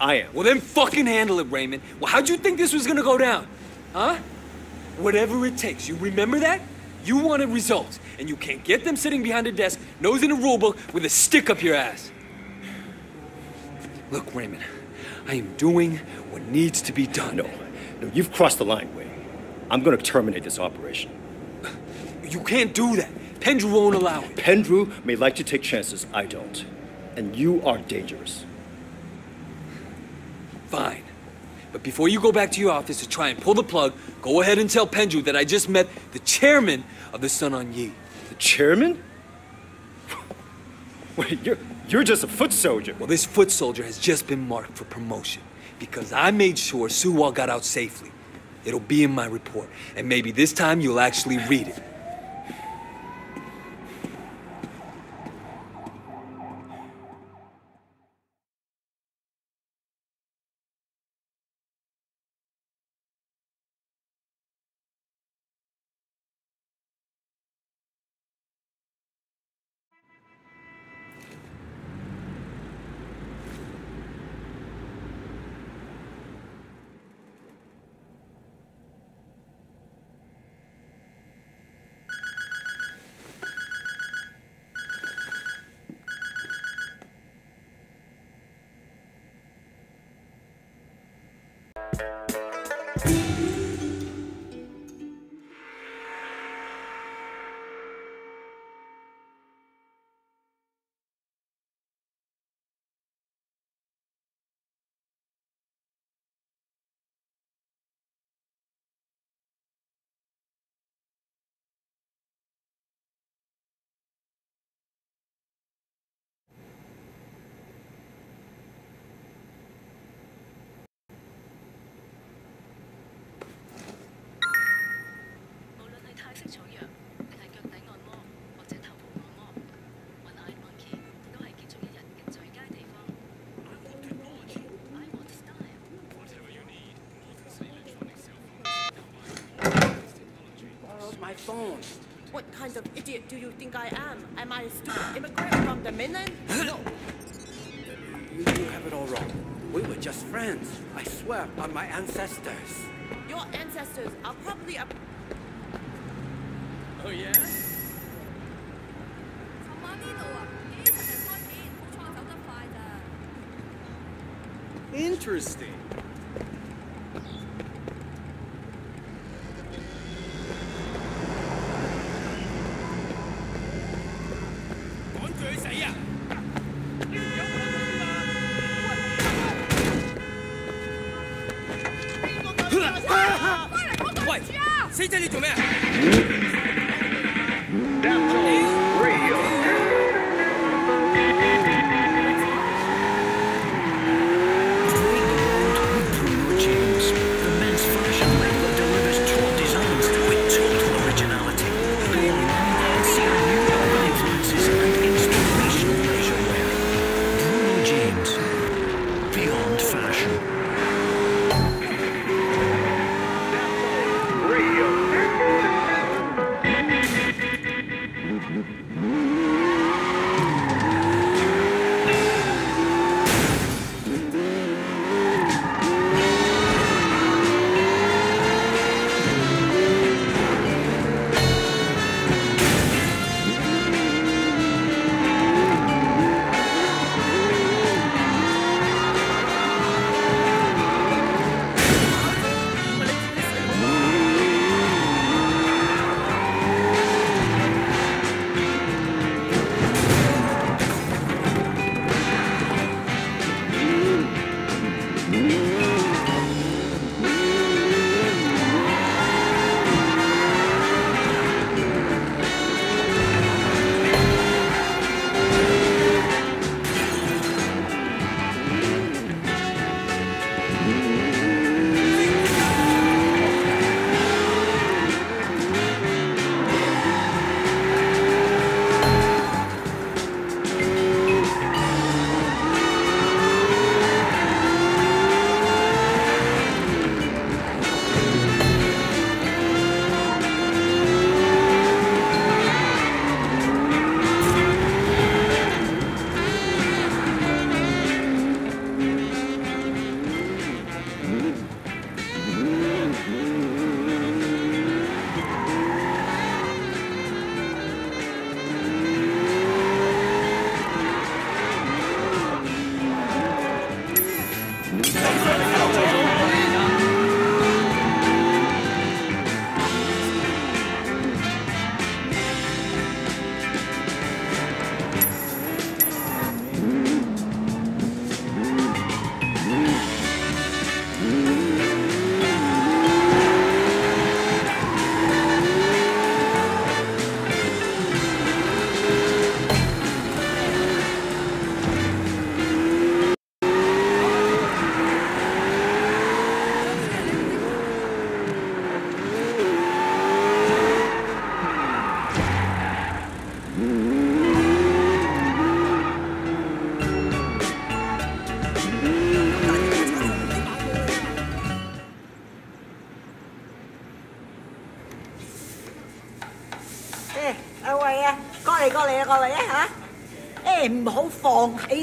I am. Well, then fucking handle it, Raymond. Well, how'd you think this was gonna go down? Huh? Whatever it takes. You remember that? You wanted results, and you can't get them sitting behind a desk, nose in a rulebook, with a stick up your ass. Look, Raymond, I am doing what needs to be done. No, no, you've crossed the line, Wei. I'm gonna terminate this operation. You can't do that. Pendrew won't allow it. Pendrew may like to take chances, I don't. And you are dangerous. Fine. But before you go back to your office to try and pull the plug, go ahead and tell Pendrew that I just met the chairman of the Sun On Yee. The chairman? Wait, you're, you're just a foot soldier. Well, this foot soldier has just been marked for promotion because I made sure Suwa got out safely. It'll be in my report, and maybe this time you'll actually read it. you my phone. What kind of idiot do you think I am? Am I a stupid immigrant from the mainland? No! You, you have it all wrong. We were just friends. I swear on my ancestors. Your ancestors are probably a... Oh yeah? Interesting.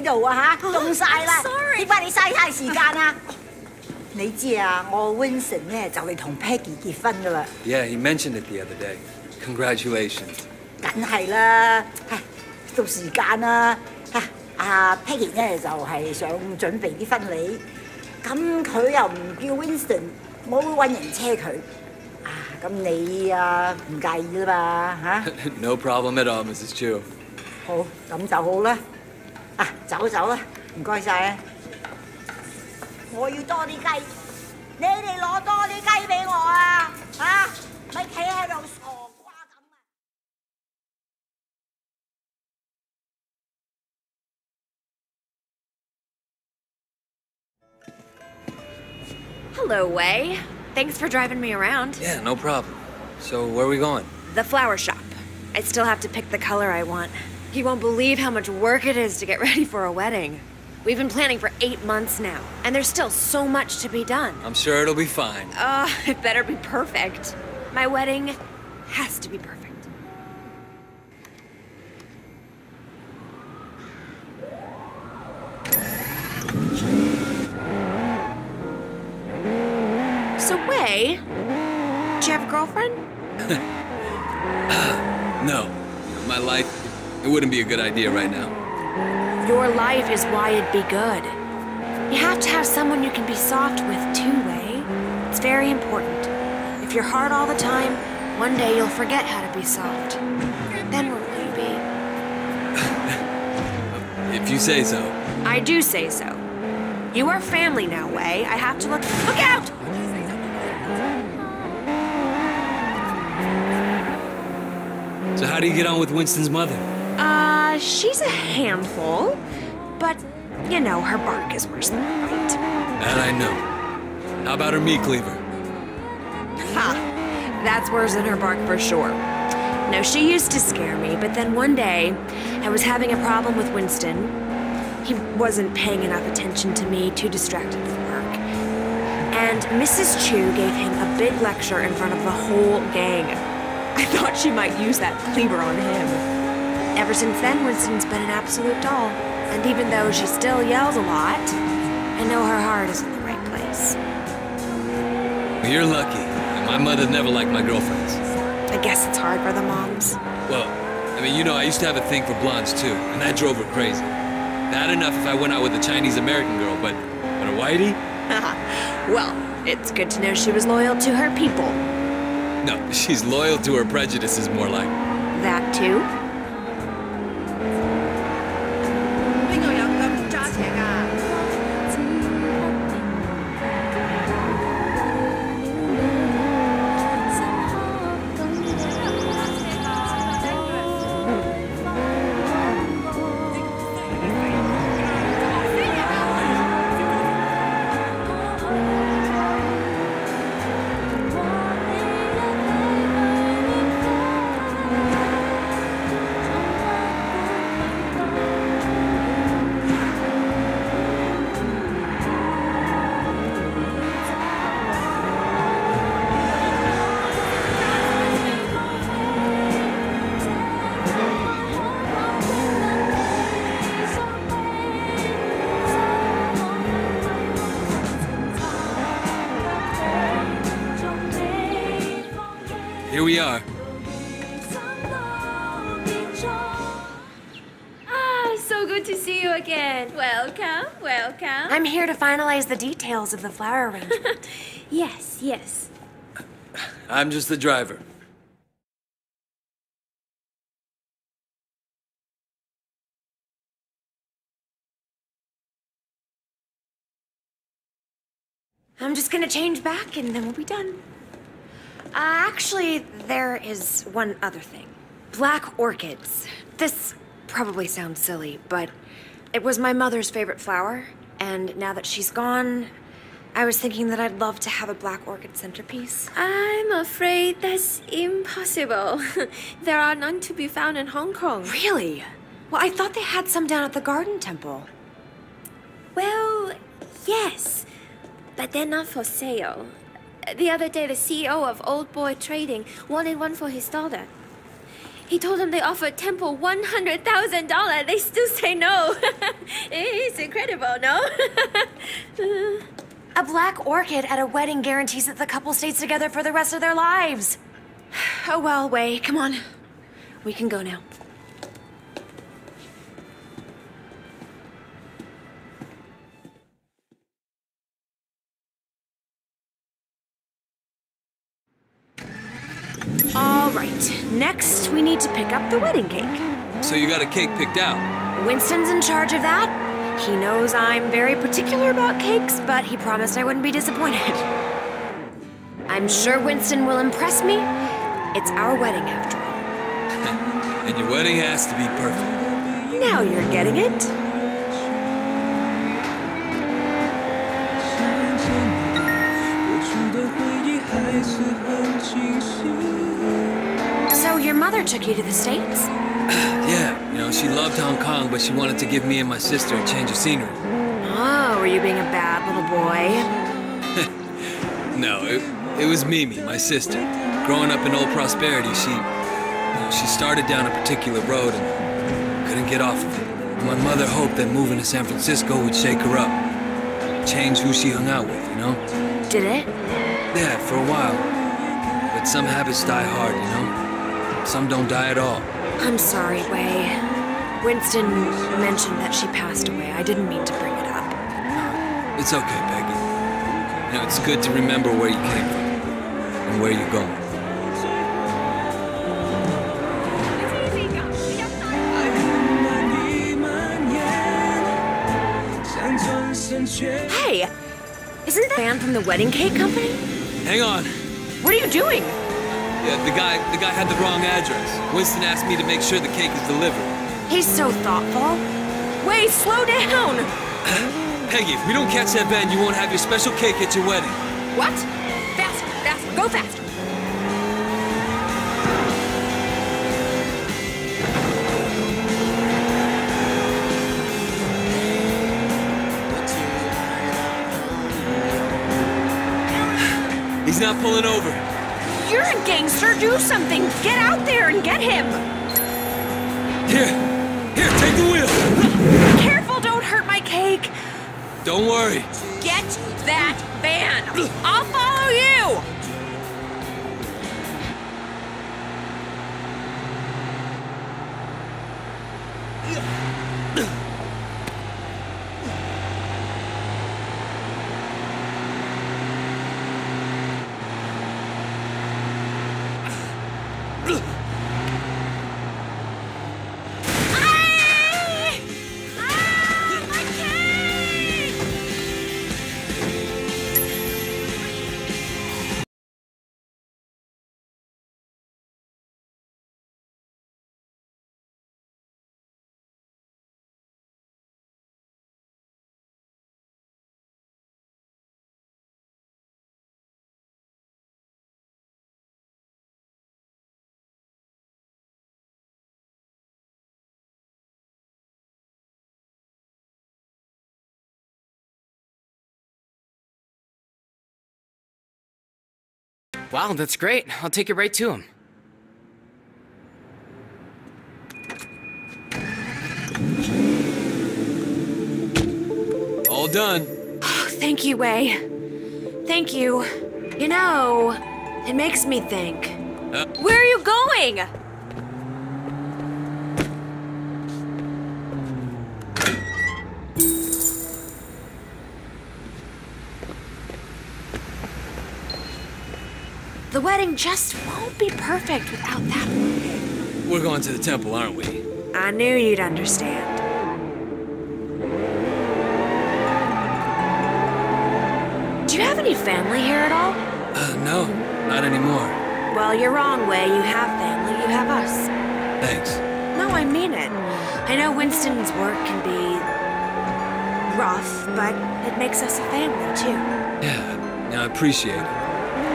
度啊吓，凍晒啦！sorry 點解你嘥晒時間啊？你知啊，我 Vincent 咧就嚟同 Peggy 結婚噶啦，Yeah, he mentioned it the other day. Congratulations. 梗係啦，唉到時間啦嚇。阿 Peggy 咧就係想準備啲婚禮，咁佢又唔叫 Vincent，我會揾人車佢。啊，咁你啊唔介意啦嘛嚇？no problem at all, Mrs. Chu. 好，咁就好啦。Hello, Wei. Thanks for driving me around. Yeah, no problem. So, where are we going? The flower shop. I still have to pick the color I want. You won't believe how much work it is to get ready for a wedding. We've been planning for eight months now, and there's still so much to be done. I'm sure it'll be fine. Uh, it better be perfect. My wedding has to be perfect. So, Wei, do you have a girlfriend? No. My life, it wouldn't be a good idea right now. Your life is why it'd be good. You have to have someone you can be soft with too, Wei. It's very important. If you're hard all the time, one day you'll forget how to be soft. Then where will you be? If you say so. I do say so. You are family now, Wei. I have to look. Look out! So, how do you get on with Winston's mother? She's a handful, but you know, her bark is worse than her bite. That I know. How about her meat cleaver? Ha! That's worse than her bark for sure. No, she used to scare me, but then one day, I was having a problem with Winston. He wasn't paying enough attention to me, too distracted with work. And Mrs. Chu gave him a big lecture in front of the whole gang. I thought she might use that cleaver on him. Ever since then, Winston's been an absolute doll. And even though she still yells a lot, I know her heart is in the right place. Well, you're lucky. My mother never liked my girlfriends. I guess it's hard for the moms. Well, I mean, you know, I used to have a thing for blondes too, and that drove her crazy. Bad enough if I went out with a Chinese American girl, but but a whitey? well, it's good to know she was loyal to her people. No, she's loyal to her prejudices, more like. That too? Finalize the details of the flower arrangement. Yes, yes. I'm just the driver. I'm just gonna change back and then we'll be done. Uh, actually, there is one other thing. Black orchids. This probably sounds silly, but it was my mother's favorite flower, and now that she's gone, I was thinking that I'd love to have a black orchid centerpiece. I'm afraid that's impossible. there are none to be found in Hong Kong. Really? Well, I thought they had some down at the Garden Temple. Well, yes, but they're not for sale. The other day, the CEO of Old Boy Trading wanted one for his daughter. He told them they offered Temple $100,000. They still say no. it's incredible, no? A black orchid at a wedding guarantees that the couple stays together for the rest of their lives. Oh well, Wei, come on. We can go now. Next we need to pick up the wedding cake. So you got a cake picked out. Winston's in charge of that. He knows I'm very particular about cakes, but he promised I wouldn't be disappointed. I'm sure Winston will impress me. It's our wedding after all. And your wedding has to be perfect. Now you're getting it. So your mother took you to the States? Yeah, you know, she loved Hong Kong, but she wanted to give me and my sister a change of scenery. Oh, were you being a bad little boy? No, it, it was Mimi, my sister. Growing up in Old Prosperity, she, you know, she started down a particular road and couldn't get off of it. My mother hoped that moving to San Francisco would shake her up, change who she hung out with, you know? Did it? Yeah, for a while. But some habits die hard, you know? Some don't die at all. I'm sorry, Wei. Winston mentioned that she passed away. I didn't mean to bring it up. It's okay, Peggy. You know, it's good to remember where you came from and where you're going. Hey! Isn't that man from the wedding cake company? Hang on. What are you doing? Yeah, the guy, the guy had the wrong address. Winston asked me to make sure the cake is delivered. He's so thoughtful. Wait, slow down! Peggy, if we don't catch that band, you won't have your special cake at your wedding. What? Faster, faster, go faster! He's not pulling over. You're a gangster, do something! Get out there and get him! Here, here, take the wheel. Careful, don't hurt my cake! Don't worry. Get that van! I'll follow you! Wow, that's great. I'll take it right to him. All done. Thank you, Wei. Thank you. You know, it makes me think. Uh. Where are you going? The wedding just won't be perfect without that. We're going to the temple, aren't we? I knew you'd understand. Do you have any family here at all? Uh, no, not anymore. Well, you're wrong, Wei. You have family. You have us. Thanks. No, I mean it. I know Winston's work can be rough, but it makes us a family, too. Yeah, I appreciate it.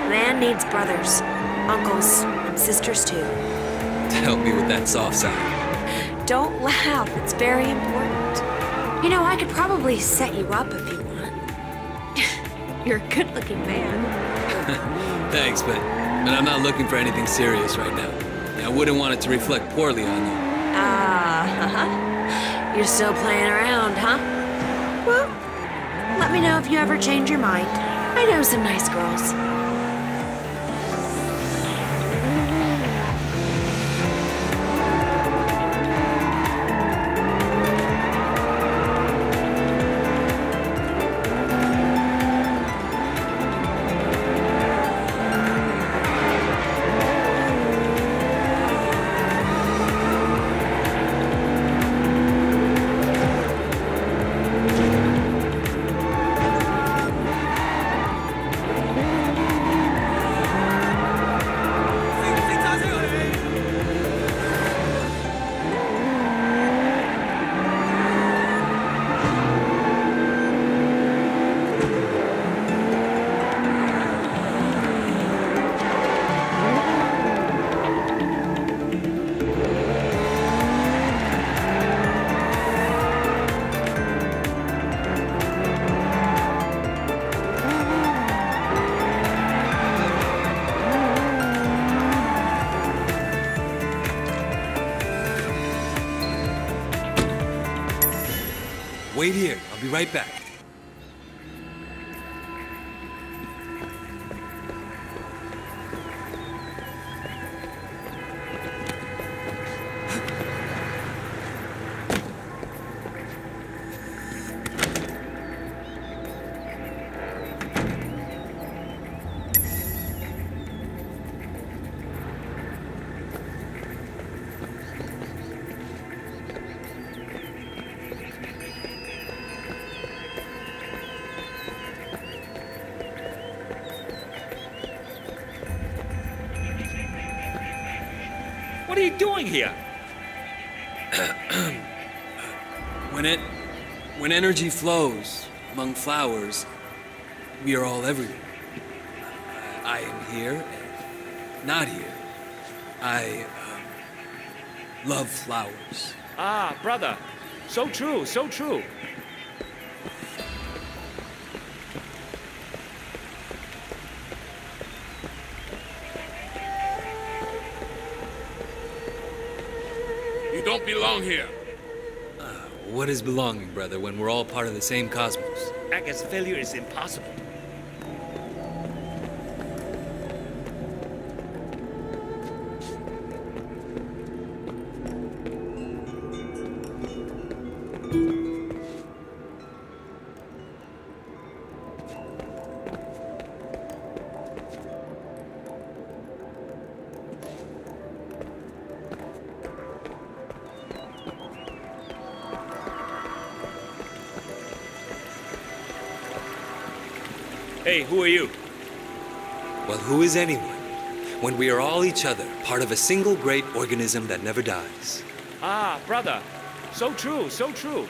Man needs brothers, uncles, and sisters, too. To help me with that soft side. Don't laugh, it's very important. You know, I could probably set you up if you want. You're a good looking man. Thanks, but, but I'm not looking for anything serious right now. I wouldn't want it to reflect poorly on you. Ah, uh-huh. You're still playing around, huh? Well, let me know if you ever change your mind. I know some nice girls. I'll be right back. Energy flows among flowers, we are all everything. I am here and not here. I um, love flowers. Ah, brother. So true, so true. You don't belong here. What is belonging, brother, when we're all part of the same cosmos? I guess failure is impossible. Hey, who are you? Well, who is anyone when we are all each other, part of a single great organism that never dies? Ah, brother. So true, so true.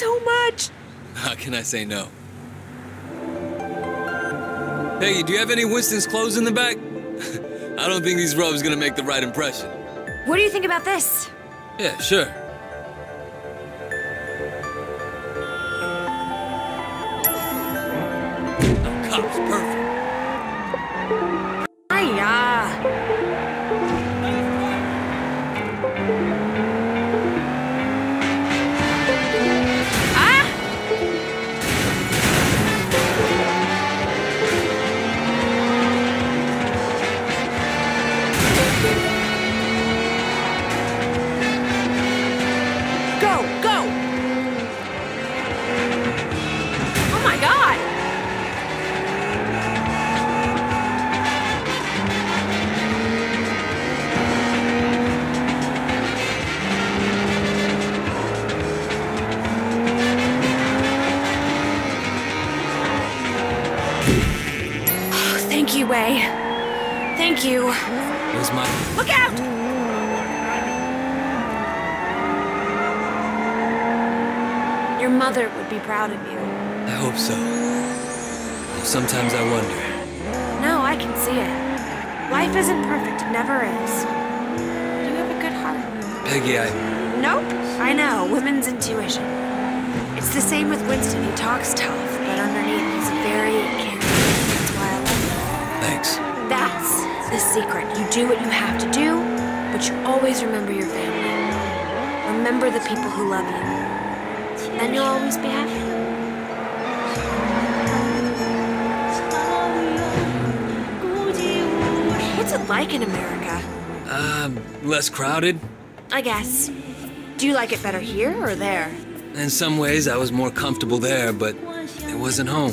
So much. How can I say no? Hey, do you have any Winston's clothes in the back? I don't think these robes gonna make the right impression. What do you think about this? Yeah, sure. Oh, cop's perfect. Hiya. Ah. Your mother would be proud of you. I hope so. Sometimes I wonder. No, I can see it. Life isn't perfect, it never is. You have a good heart. Peggy, I. Nope. I know, women's intuition. It's the same with Winston. He talks tough, but underneath he's very caring. That's why I love him. Thanks. That's the secret. You do what you have to do, but you always remember your family. Remember the people who love you. Then you'll always be happy. What's it like in America? Um, less crowded. I guess. Do you like it better here or there? In some ways, I was more comfortable there, but it wasn't home.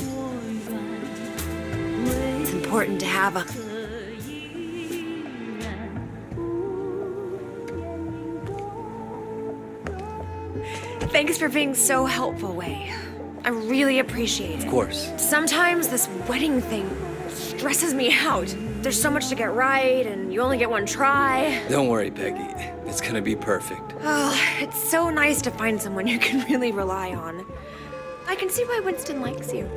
It's important to have a. Thanks for being so helpful, Wei. I really appreciate it. Of course. Sometimes this wedding thing stresses me out. There's so much to get right, and you only get one try. Don't worry, Peggy. It's gonna be perfect. Oh, it's so nice to find someone you can really rely on. I can see why Winston likes you.